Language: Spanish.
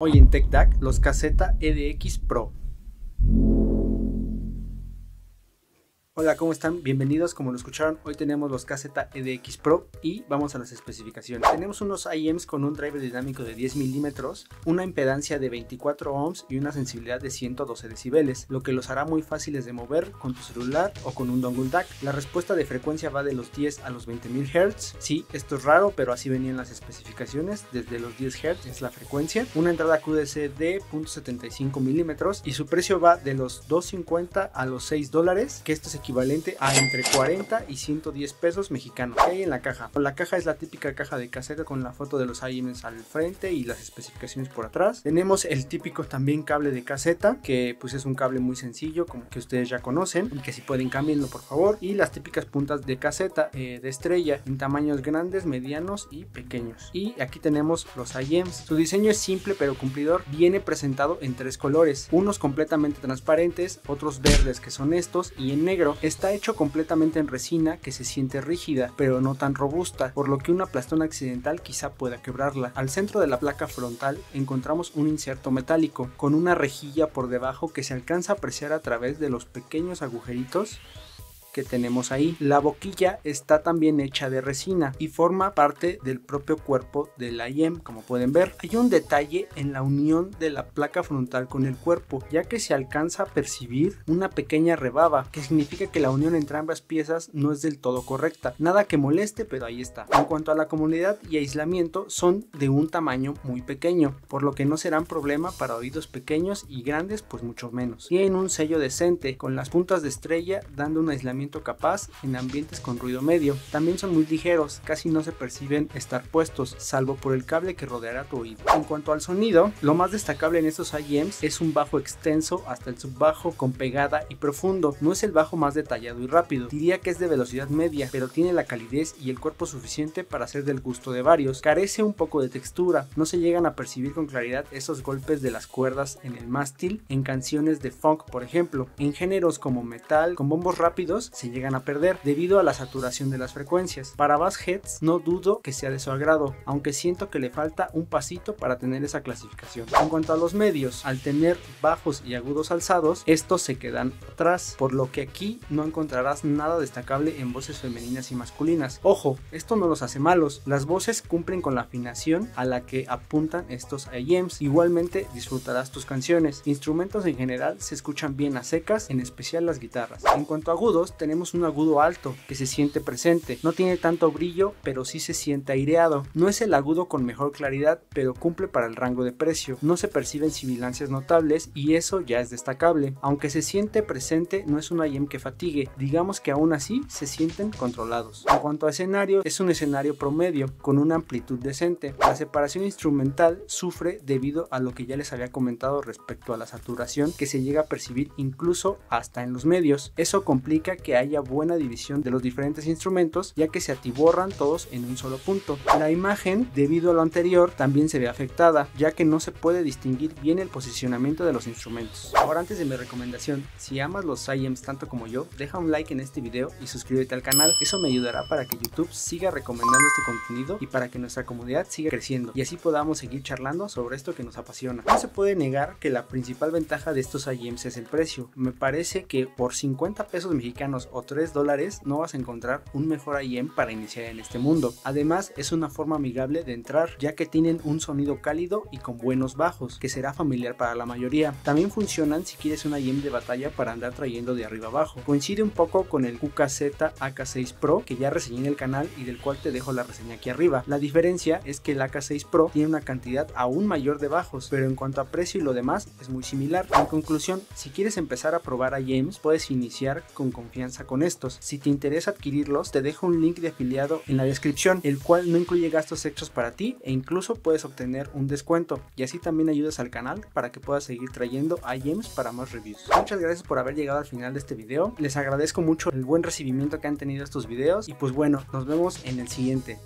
Hoy en TechDAC, los Caseta EDX Pro. Hola, ¿cómo están? Bienvenidos, como lo escucharon, hoy tenemos los KZ EDX Pro y vamos a las especificaciones. Tenemos unos IEMs con un driver dinámico de 10 milímetros, una impedancia de 24 ohms y una sensibilidad de 112 decibeles, lo que los hará muy fáciles de mover con tu celular o con un dongle DAC. La respuesta de frecuencia va de los 10 a los 20.000 Hz. Sí, esto es raro, pero así venían las especificaciones, desde los 10 Hz es la frecuencia. Una entrada QDC de 0.75 milímetros y su precio va de los 2.50 a los 6 dólares, que esto es equivalente a entre 40 y 110 pesos mexicanos. ¿Qué hay en la caja? La caja es la típica caja de caseta con la foto de los IMs al frente y las especificaciones por atrás. Tenemos el típico también cable de caseta, que pues es un cable muy sencillo, como que ustedes ya conocen, y que si pueden cámbienlo por favor. Y las típicas puntas de caseta eh, de estrella en tamaños grandes, medianos y pequeños. Y aquí tenemos los IMs. Su diseño es simple pero cumplidor. Viene presentado en tres colores, unos completamente transparentes, otros verdes que son estos y en negro. Está hecho completamente en resina que se siente rígida, pero no tan robusta, por lo que una plastón accidental quizá pueda quebrarla. Al centro de la placa frontal encontramos un inserto metálico, con una rejilla por debajo que se alcanza a apreciar a través de los pequeños agujeritos que tenemos ahí. La boquilla está también hecha de resina y forma parte del propio cuerpo de la IEM, como pueden ver. Hay un detalle en la unión de la placa frontal con el cuerpo, ya que se alcanza a percibir una pequeña rebaba, que significa que la unión entre ambas piezas no es del todo correcta. Nada que moleste, pero ahí está. En cuanto a la comunidad y aislamiento, son de un tamaño muy pequeño, por lo que no serán problema para oídos pequeños y grandes, pues mucho menos. Tienen un sello decente, con las puntas de estrella dando un aislamiento capaz en ambientes con ruido medio. También son muy ligeros, casi no se perciben estar puestos, salvo por el cable que rodeará tu oído. En cuanto al sonido, lo más destacable en estos IEMs es un bajo extenso hasta el subbajo con pegada y profundo. No es el bajo más detallado y rápido, diría que es de velocidad media, pero tiene la calidez y el cuerpo suficiente para ser del gusto de varios. Carece un poco de textura, no se llegan a percibir con claridad esos golpes de las cuerdas en el mástil en canciones de funk, por ejemplo. En géneros como metal, con bombos rápidos, se llegan a perder debido a la saturación de las frecuencias. Para bass heads no dudo que sea de su agrado, aunque siento que le falta un pasito para tener esa clasificación. En cuanto a los medios, al tener bajos y agudos alzados, estos se quedan atrás, por lo que aquí no encontrarás nada destacable en voces femeninas y masculinas. Ojo, esto no los hace malos, las voces cumplen con la afinación a la que apuntan estos IEMs. Igualmente disfrutarás tus canciones. Instrumentos en general se escuchan bien a secas, en especial las guitarras. En cuanto a agudos, tenemos un agudo alto que se siente presente. No tiene tanto brillo, pero sí se siente aireado. No es el agudo con mejor claridad, pero cumple para el rango de precio. No se perciben sibilancias notables y eso ya es destacable. Aunque se siente presente, no es una IEM que fatigue. Digamos que aún así se sienten controlados. En cuanto a escenario, es un escenario promedio con una amplitud decente. La separación instrumental sufre debido a lo que ya les había comentado respecto a la saturación que se llega a percibir incluso hasta en los medios. Eso complica que haya buena división de los diferentes instrumentos ya que se atiborran todos en un solo punto. La imagen, debido a lo anterior, también se ve afectada ya que no se puede distinguir bien el posicionamiento de los instrumentos. Ahora antes de mi recomendación, si amas los IEMs tanto como yo, deja un like en este video y suscríbete al canal, eso me ayudará para que YouTube siga recomendando este contenido y para que nuestra comunidad siga creciendo y así podamos seguir charlando sobre esto que nos apasiona. No se puede negar que la principal ventaja de estos IEMs es el precio. Me parece que por 50 pesos mexicanos o 3 dólares no vas a encontrar un mejor IEM para iniciar en este mundo. Además es una forma amigable de entrar ya que tienen un sonido cálido y con buenos bajos que será familiar para la mayoría. También funcionan si quieres una IEM de batalla para andar trayendo de arriba abajo. Coincide un poco con el QKZ AK6 Pro que ya reseñé en el canal y del cual te dejo la reseña aquí arriba. La diferencia es que el AK6 Pro tiene una cantidad aún mayor de bajos, pero en cuanto a precio y lo demás es muy similar. En conclusión, si quieres empezar a probar IEMs puedes iniciar con confianza con estos. Si te interesa adquirirlos, te dejo un link de afiliado en la descripción, el cual no incluye gastos extras para ti e incluso puedes obtener un descuento y así también ayudas al canal para que puedas seguir trayendo iGames para más reviews. Muchas gracias por haber llegado al final de este video, les agradezco mucho el buen recibimiento que han tenido estos videos y pues bueno, nos vemos en el siguiente.